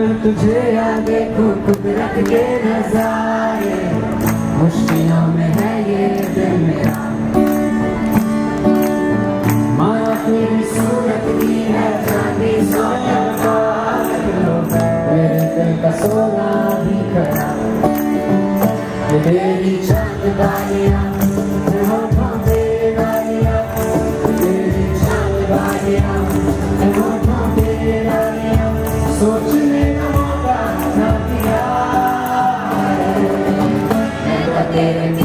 मैं तुझे या देखूं कुदरत के नजारे मुश्किलों में है ये दिल मेरा माया तेरी सूरत की है चांदी सोना का मेरे दिल का सोना भी करा ये तेरी चांद बारियां तेरी चांद बारियां Amen.